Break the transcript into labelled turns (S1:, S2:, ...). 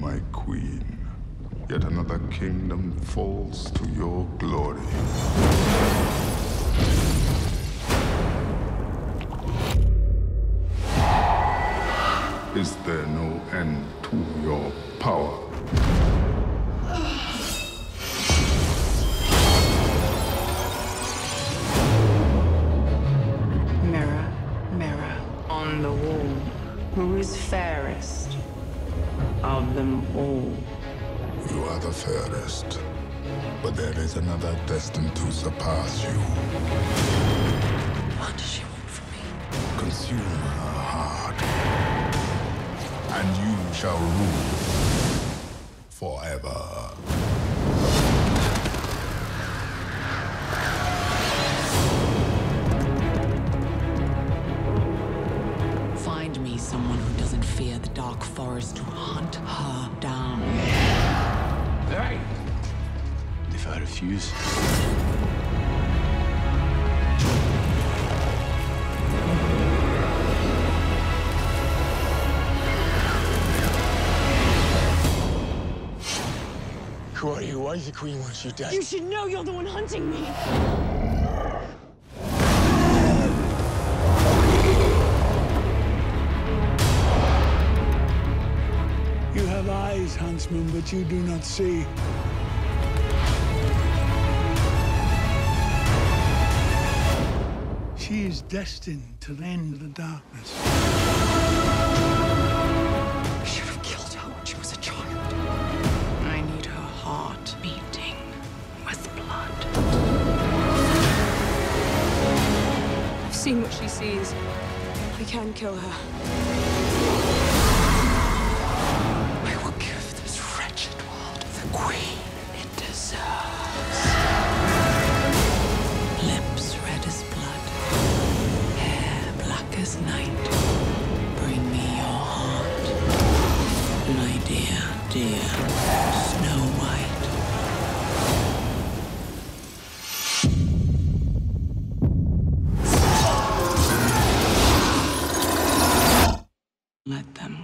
S1: my queen. Yet another kingdom falls to your glory. Is there no end to your power?
S2: Mirror, mirror on the wall, who is fairest of them all?
S1: You are the fairest, but there is another destined to surpass you.
S2: What does she want from me?
S1: Consume her heart, and you shall rule forever.
S2: Someone who doesn't fear the dark forest to hunt her down. Hey!
S3: If I refuse,
S4: Who are you? Why the queen wants you dead? You should
S2: know you're the one hunting me.
S5: Have eyes, huntsman, but you do not see. She is destined to end the darkness. I
S2: should have killed her when she was a child. I need her heart beating with blood. I've
S6: seen what she sees. I can kill her.
S2: as night. Bring me your heart, my dear, dear Snow White. Let them